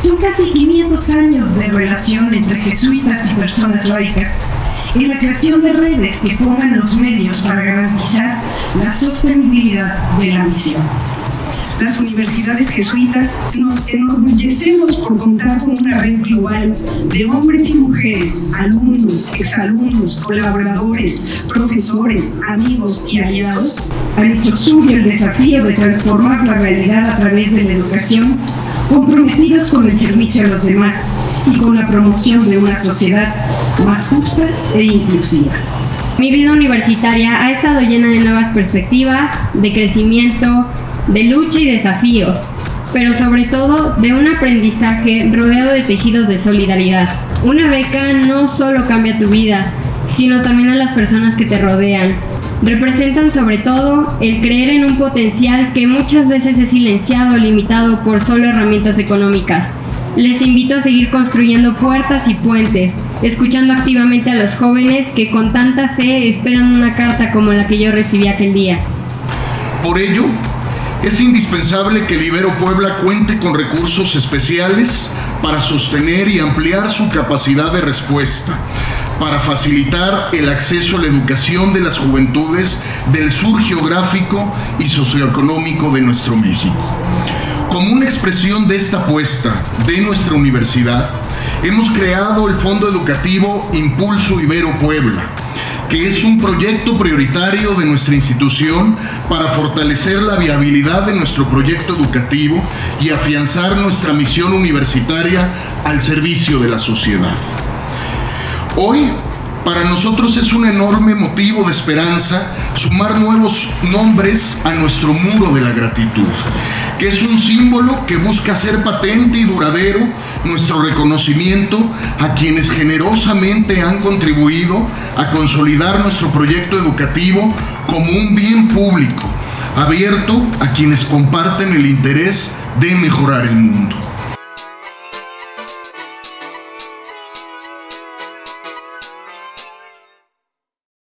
Son casi 500 años de relación entre jesuitas y personas laicas. En la creación de redes que pongan los medios para garantizar la sostenibilidad de la misión. Las universidades jesuitas, nos enorgullecemos por contar con una red global de hombres y mujeres, alumnos, exalumnos, colaboradores, profesores, amigos y aliados, han hecho suyo el desafío de transformar la realidad a través de la educación, comprometidos con el servicio a los demás y con la promoción de una sociedad más justa e inclusiva. Mi vida universitaria ha estado llena de nuevas perspectivas, de crecimiento, de lucha y desafíos, pero sobre todo de un aprendizaje rodeado de tejidos de solidaridad. Una beca no solo cambia tu vida, sino también a las personas que te rodean. Representan sobre todo el creer en un potencial que muchas veces es silenciado o limitado por solo herramientas económicas. Les invito a seguir construyendo puertas y puentes, escuchando activamente a los jóvenes que con tanta fe esperan una carta como la que yo recibí aquel día. Por ello, es indispensable que Libero Puebla cuente con recursos especiales para sostener y ampliar su capacidad de respuesta, para facilitar el acceso a la educación de las juventudes del sur geográfico y socioeconómico de nuestro México. Como una expresión de esta apuesta de nuestra universidad, hemos creado el Fondo Educativo Impulso Ibero Puebla que es un proyecto prioritario de nuestra institución para fortalecer la viabilidad de nuestro proyecto educativo y afianzar nuestra misión universitaria al servicio de la sociedad. Hoy, para nosotros es un enorme motivo de esperanza sumar nuevos nombres a nuestro muro de la gratitud que es un símbolo que busca ser patente y duradero nuestro reconocimiento a quienes generosamente han contribuido a consolidar nuestro proyecto educativo como un bien público, abierto a quienes comparten el interés de mejorar el mundo.